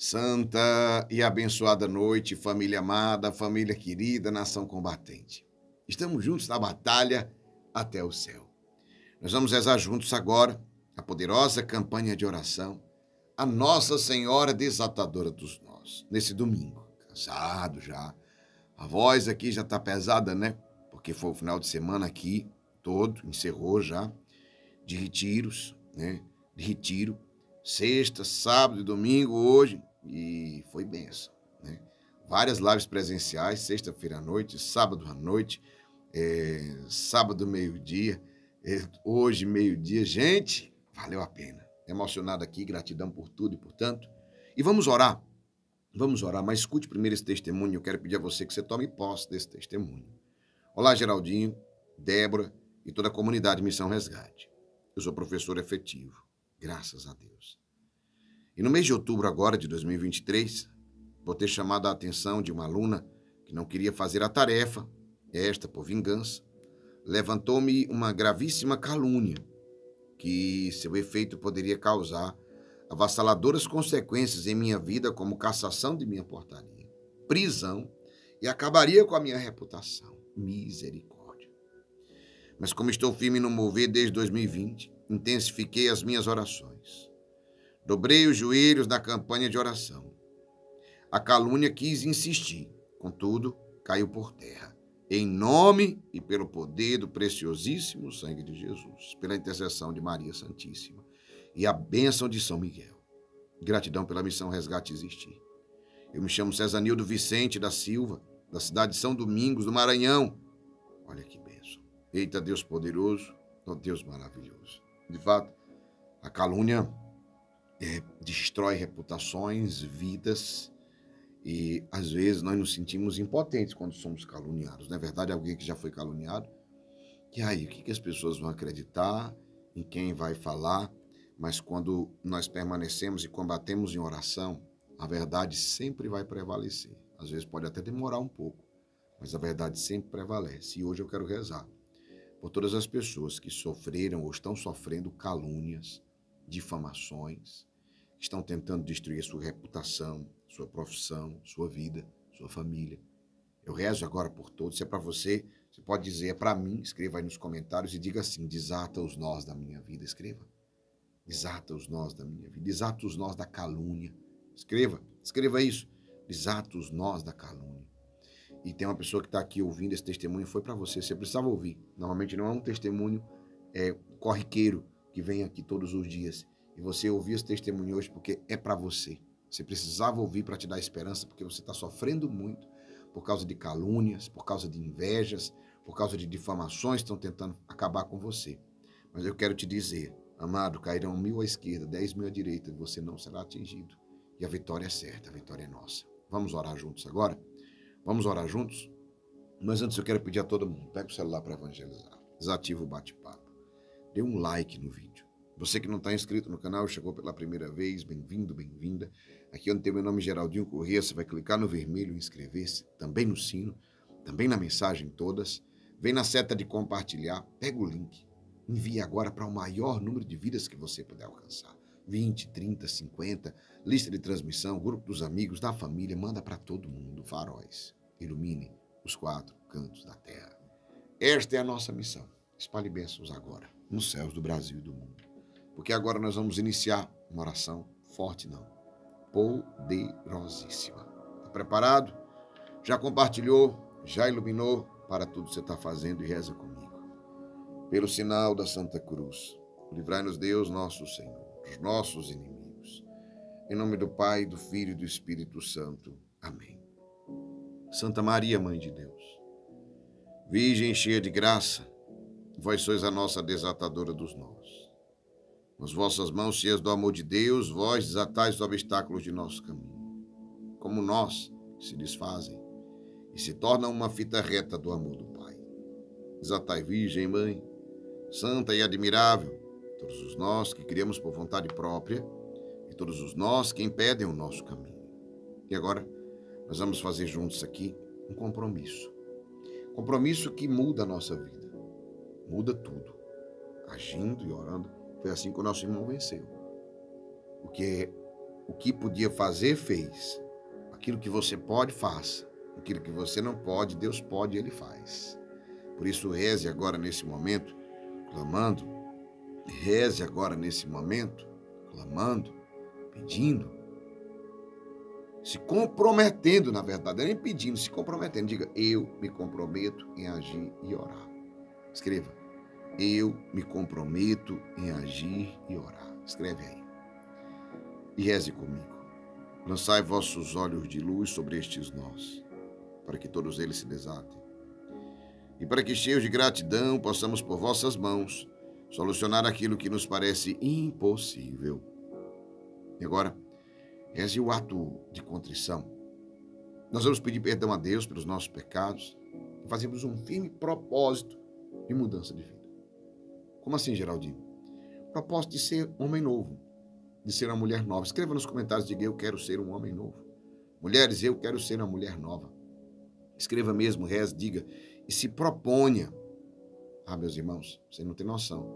Santa e abençoada noite, família amada, família querida, nação combatente. Estamos juntos na batalha até o céu. Nós vamos rezar juntos agora a poderosa campanha de oração, a Nossa Senhora Desatadora dos Nós, nesse domingo. Cansado já. A voz aqui já está pesada, né? Porque foi o final de semana aqui todo, encerrou já, de retiros, né? De retiro. Sexta, sábado e domingo, hoje, e foi benção. Né? Várias lives presenciais, sexta-feira à noite, sábado à noite, é, sábado meio-dia, é, hoje meio-dia. Gente, valeu a pena. Emocionado aqui, gratidão por tudo e por tanto. E vamos orar. Vamos orar, mas escute primeiro esse testemunho. Eu quero pedir a você que você tome posse desse testemunho. Olá, Geraldinho, Débora e toda a comunidade Missão Resgate. Eu sou professor efetivo, graças a Deus. E no mês de outubro agora de 2023, vou ter chamado a atenção de uma aluna que não queria fazer a tarefa, esta por vingança, levantou-me uma gravíssima calúnia que seu efeito poderia causar avassaladoras consequências em minha vida, como cassação de minha portaria, prisão e acabaria com a minha reputação. Misericórdia. Mas como estou firme no mover desde 2020, intensifiquei as minhas orações. Dobrei os joelhos na campanha de oração. A calúnia quis insistir, contudo, caiu por terra. Em nome e pelo poder do preciosíssimo sangue de Jesus, pela intercessão de Maria Santíssima e a bênção de São Miguel. Gratidão pela missão Resgate Existir. Eu me chamo Cezanildo Vicente da Silva, da cidade de São Domingos, do Maranhão. Olha que bênção. Eita Deus poderoso, ó Deus maravilhoso. De fato, a calúnia é, destrói reputações, vidas, e às vezes nós nos sentimos impotentes quando somos caluniados. Não é verdade? Alguém que já foi caluniado. E aí, o que, que as pessoas vão acreditar? Em quem vai falar? Mas quando nós permanecemos e combatemos em oração, a verdade sempre vai prevalecer. Às vezes pode até demorar um pouco, mas a verdade sempre prevalece. E hoje eu quero rezar por todas as pessoas que sofreram ou estão sofrendo calúnias, difamações, estão tentando destruir sua reputação, sua profissão, sua vida, sua família. Eu rezo agora por todos. Se é para você, você pode dizer, é para mim. Escreva aí nos comentários e diga assim: desata os nós da minha vida. Escreva. Desata os nós da minha vida. Desata os nós da calúnia. Escreva. Escreva isso. Desata os nós da calúnia. E tem uma pessoa que está aqui ouvindo esse testemunho, foi para você. Você precisava ouvir. Normalmente não é um testemunho é, corriqueiro que vem aqui todos os dias e você ouviu esse testemunho hoje porque é para você. Você precisava ouvir para te dar esperança, porque você está sofrendo muito por causa de calúnias, por causa de invejas, por causa de difamações estão tentando acabar com você. Mas eu quero te dizer, amado, cairão mil à esquerda, dez mil à direita, e você não será atingido. E a vitória é certa, a vitória é nossa. Vamos orar juntos agora? Vamos orar juntos? Mas antes eu quero pedir a todo mundo, pega o celular para evangelizar, desativa o bate-papo, dê um like no vídeo você que não está inscrito no canal, chegou pela primeira vez, bem-vindo, bem-vinda. Aqui onde tem meu nome Geraldinho Corrêa, você vai clicar no vermelho inscrever-se, também no sino, também na mensagem todas. Vem na seta de compartilhar, pega o link, envie agora para o maior número de vidas que você puder alcançar. 20, 30, 50, lista de transmissão, grupo dos amigos, da família, manda para todo mundo, faróis. Ilumine os quatro cantos da terra. Esta é a nossa missão. Espalhe bênçãos agora, nos céus do Brasil e do mundo porque agora nós vamos iniciar uma oração forte, não, poderosíssima. Está preparado? Já compartilhou? Já iluminou para tudo que você está fazendo e reza comigo. Pelo sinal da Santa Cruz, livrai-nos Deus, nosso Senhor, dos nossos inimigos. Em nome do Pai, do Filho e do Espírito Santo. Amém. Santa Maria, Mãe de Deus, Virgem cheia de graça, vós sois a nossa desatadora dos nós. Nas vossas mãos cheias do amor de Deus, vós desatais os obstáculos de nosso caminho, como nós se desfazem e se tornam uma fita reta do amor do Pai. Desatai, Virgem Mãe, santa e admirável, todos os nós que criamos por vontade própria e todos os nós que impedem o nosso caminho. E agora, nós vamos fazer juntos aqui um compromisso. Compromisso que muda a nossa vida, muda tudo, agindo e orando foi assim que o nosso irmão venceu. Porque o que podia fazer, fez. Aquilo que você pode, faça. Aquilo que você não pode, Deus pode e Ele faz. Por isso, reze agora nesse momento, clamando. Reze agora nesse momento, clamando, pedindo. Se comprometendo, na verdade, nem pedindo, se comprometendo. Diga, eu me comprometo em agir e orar. Escreva, eu me comprometo em agir e orar. Escreve aí. E reze comigo. Lançai vossos olhos de luz sobre estes nós, para que todos eles se desatem. E para que, cheios de gratidão, possamos, por vossas mãos, solucionar aquilo que nos parece impossível. E agora, reze o ato de contrição. Nós vamos pedir perdão a Deus pelos nossos pecados e fazemos um firme propósito de mudança de vida. Como assim, Geraldinho? Propósito de ser homem novo, de ser uma mulher nova. Escreva nos comentários, diga eu quero ser um homem novo. Mulheres, eu quero ser uma mulher nova. Escreva mesmo, reze, diga e se proponha. Ah, meus irmãos, você não tem noção.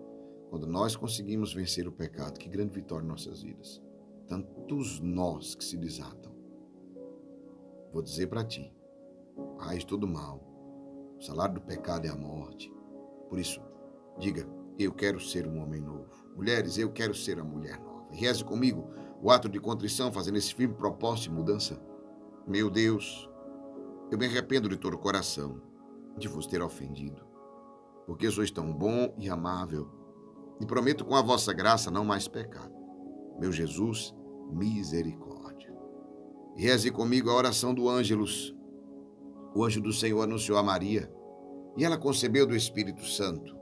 Quando nós conseguimos vencer o pecado, que grande vitória em nossas vidas. Tantos nós que se desatam. Vou dizer para ti, raiz todo mal. O salário do pecado é a morte. Por isso, diga, eu quero ser um homem novo. Mulheres, eu quero ser a mulher nova. Reze comigo o ato de contrição, fazendo esse firme propósito de mudança. Meu Deus, eu me arrependo de todo o coração de vos ter ofendido, porque sois tão bom e amável, e prometo com a vossa graça não mais pecado. Meu Jesus, misericórdia. Reze comigo a oração do Ângelus. O anjo do Senhor anunciou a Maria, e ela concebeu do Espírito Santo.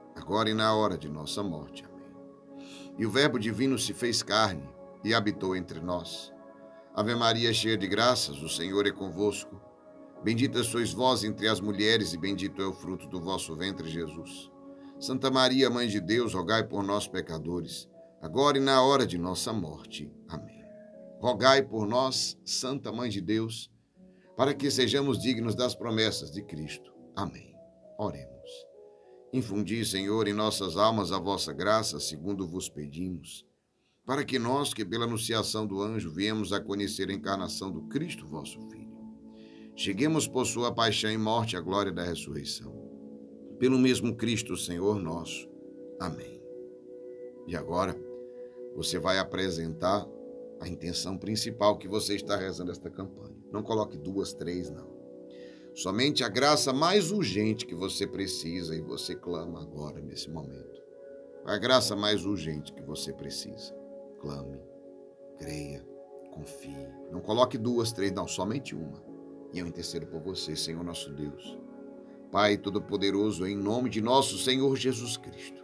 agora e na hora de nossa morte. Amém. E o Verbo divino se fez carne e habitou entre nós. Ave Maria, cheia de graças, o Senhor é convosco. Bendita sois vós entre as mulheres, e bendito é o fruto do vosso ventre, Jesus. Santa Maria, Mãe de Deus, rogai por nós, pecadores, agora e na hora de nossa morte. Amém. Rogai por nós, Santa Mãe de Deus, para que sejamos dignos das promessas de Cristo. Amém. Oremos. Infundi, Senhor, em nossas almas a vossa graça, segundo vos pedimos, para que nós, que pela anunciação do anjo viemos a conhecer a encarnação do Cristo, vosso Filho, cheguemos por sua paixão e morte à glória da ressurreição. Pelo mesmo Cristo, Senhor nosso. Amém. E agora, você vai apresentar a intenção principal que você está rezando esta campanha. Não coloque duas, três, não. Somente a graça mais urgente que você precisa e você clama agora, nesse momento. A graça mais urgente que você precisa. Clame, creia, confie. Não coloque duas, três, não, somente uma. E eu intercedo por você, Senhor nosso Deus. Pai Todo-Poderoso, em nome de nosso Senhor Jesus Cristo.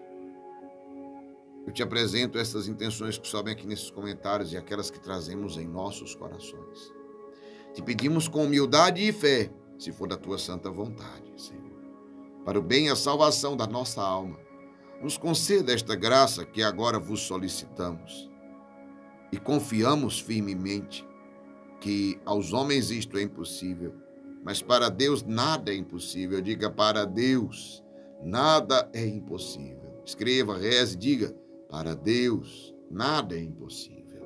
Eu te apresento essas intenções que sobem aqui nesses comentários e aquelas que trazemos em nossos corações. Te pedimos com humildade e fé se for da tua santa vontade, Senhor. Para o bem e a salvação da nossa alma, nos conceda esta graça que agora vos solicitamos. E confiamos firmemente que aos homens isto é impossível, mas para Deus nada é impossível. Diga para Deus, nada é impossível. Escreva, reze, diga, para Deus nada é impossível.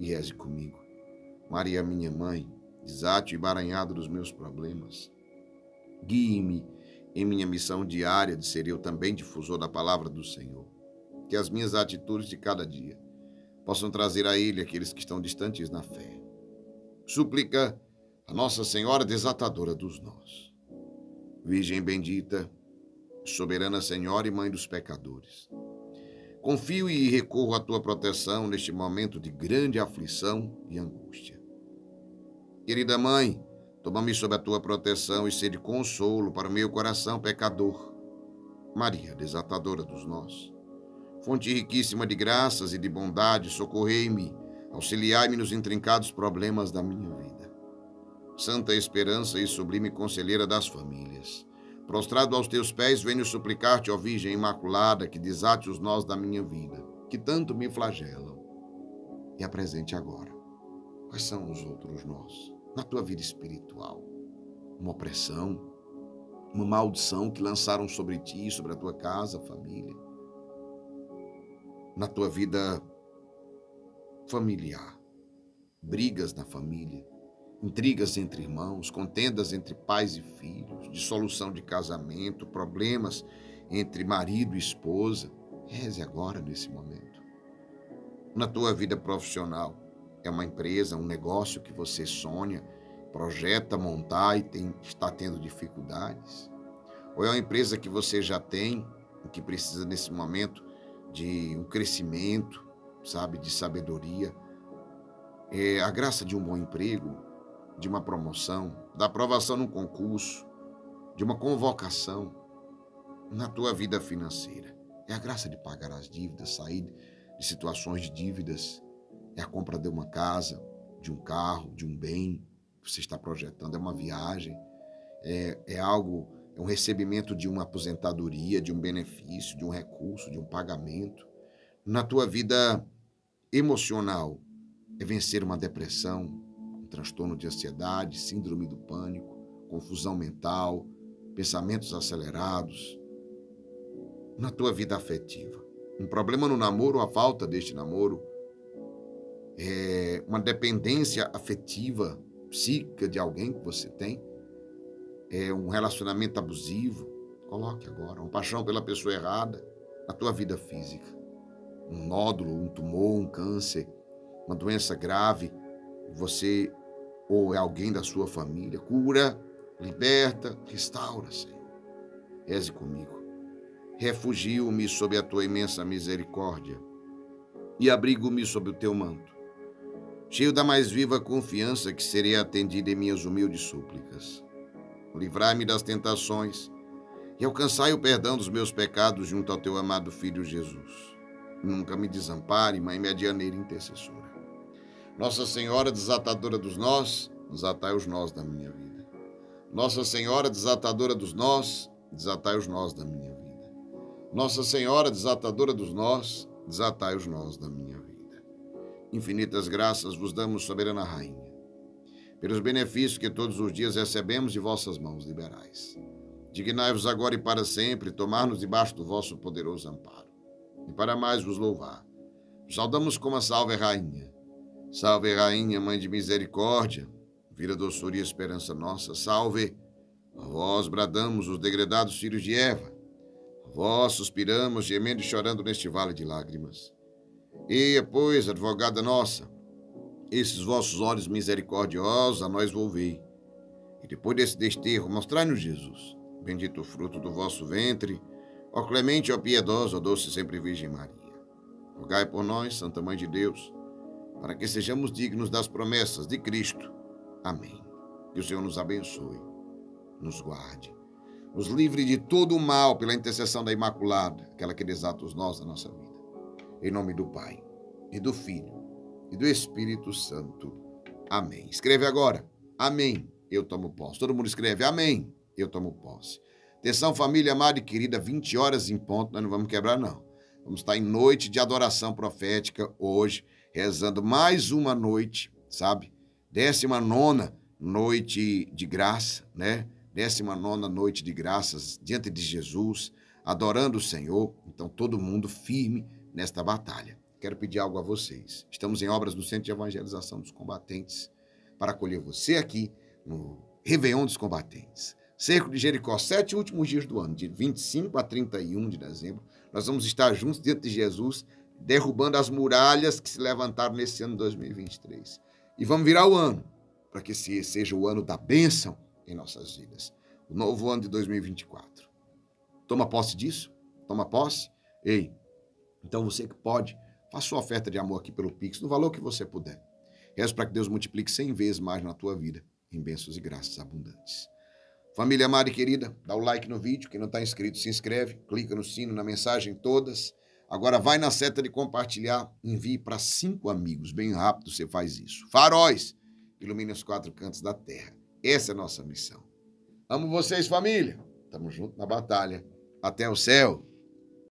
E reze comigo. Maria, minha mãe, desate o emaranhado dos meus problemas. Guie-me em minha missão diária de ser eu também difusor da palavra do Senhor. Que as minhas atitudes de cada dia possam trazer a Ele aqueles que estão distantes na fé. Súplica a Nossa Senhora desatadora dos nós. Virgem bendita, soberana Senhora e Mãe dos pecadores. Confio e recorro à tua proteção neste momento de grande aflição e angústia. Querida mãe, toma-me sob a tua proteção e sede consolo para o meu coração pecador. Maria, desatadora dos nós, fonte riquíssima de graças e de bondade, socorrei-me Auxiliai-me nos intrincados problemas da minha vida. Santa esperança e sublime conselheira das famílias. Prostrado aos teus pés, venho suplicar-te, ó Virgem Imaculada, que desate os nós da minha vida, que tanto me flagelam. E apresente agora. Quais são os outros nós? Na tua vida espiritual. Uma opressão, uma maldição que lançaram sobre ti, sobre a tua casa, família. Na tua vida familiar. Brigas na família, intrigas entre irmãos, contendas entre pais e filhos, dissolução de casamento, problemas entre marido e esposa. Reze agora nesse momento. Na tua vida profissional, é uma empresa, um negócio que você sonha, projeta montar e tem, está tendo dificuldades? Ou é uma empresa que você já tem que precisa nesse momento de um crescimento, sabe, de sabedoria? É a graça de um bom emprego, de uma promoção, da aprovação num concurso, de uma convocação na tua vida financeira. É a graça de pagar as dívidas, sair de situações de dívidas. É a compra de uma casa, de um carro, de um bem que você está projetando. É uma viagem. É, é algo, é um recebimento de uma aposentadoria, de um benefício, de um recurso, de um pagamento. Na tua vida emocional, é vencer uma depressão, transtorno de ansiedade, síndrome do pânico, confusão mental, pensamentos acelerados. Na tua vida afetiva, um problema no namoro, a falta deste namoro, é uma dependência afetiva, psíquica de alguém que você tem, é um relacionamento abusivo, coloque agora, uma paixão pela pessoa errada, na tua vida física, um nódulo, um tumor, um câncer, uma doença grave, você ou é alguém da sua família. Cura, liberta, restaura, Senhor. Reze comigo. Refugio-me sob a tua imensa misericórdia e abrigo-me sob o teu manto, cheio da mais viva confiança que serei atendido em minhas humildes súplicas. Livrai-me das tentações e alcançai o perdão dos meus pecados junto ao teu amado Filho Jesus. Nunca me desampare, Mãe medianeira intercessora. Nossa Senhora desatadora dos nós, desatai os nós da minha vida. Nossa Senhora desatadora dos nós, desatai os nós da minha vida. Nossa Senhora desatadora dos nós, desatai os nós da minha vida. Infinitas graças vos damos, soberana Rainha, pelos benefícios que todos os dias recebemos de vossas mãos liberais. Dignai-vos agora e para sempre tomar-nos debaixo do vosso poderoso amparo. E para mais vos louvar, saudamos como a salve Rainha Salve, Rainha, Mãe de Misericórdia, vira doçura e esperança nossa. Salve, a vós bradamos os degredados filhos de Eva. A vós suspiramos, gemendo e chorando neste vale de lágrimas. Eia, pois, advogada nossa, esses vossos olhos misericordiosos a nós volvei. E depois desse desterro, mostrai-nos Jesus, bendito o fruto do vosso ventre, ó clemente, ó piedosa, ó doce sempre Virgem Maria. Rogai por nós, Santa Mãe de Deus, para que sejamos dignos das promessas de Cristo. Amém. Que o Senhor nos abençoe, nos guarde, nos livre de todo o mal pela intercessão da Imaculada, aquela que desata os nós da nossa vida. Em nome do Pai, e do Filho, e do Espírito Santo. Amém. Escreve agora. Amém. Eu tomo posse. Todo mundo escreve. Amém. Eu tomo posse. Atenção, família amada e querida, 20 horas em ponto, nós não vamos quebrar, não. Vamos estar em noite de adoração profética hoje rezando mais uma noite, sabe? Décima nona noite de graça, né? Décima nona noite de graças diante de Jesus, adorando o Senhor. Então, todo mundo firme nesta batalha. Quero pedir algo a vocês. Estamos em obras no Centro de Evangelização dos Combatentes para acolher você aqui no Réveillon dos Combatentes. Cerco de Jericó, sete últimos dias do ano, de 25 a 31 de dezembro. Nós vamos estar juntos diante de Jesus derrubando as muralhas que se levantaram nesse ano de 2023. E vamos virar o ano, para que esse seja o ano da bênção em nossas vidas. O novo ano de 2024. Toma posse disso? Toma posse? Ei, então você que pode, faça sua oferta de amor aqui pelo Pix, no valor que você puder. Rezo para que Deus multiplique cem vezes mais na tua vida, em bênçãos e graças abundantes. Família amada e querida, dá o like no vídeo. Quem não está inscrito, se inscreve, clica no sino, na mensagem todas Agora vai na seta de compartilhar, envie para cinco amigos. Bem rápido você faz isso. Faróis, ilumine os quatro cantos da terra. Essa é a nossa missão. Amo vocês, família. Tamo junto na batalha. Até o céu.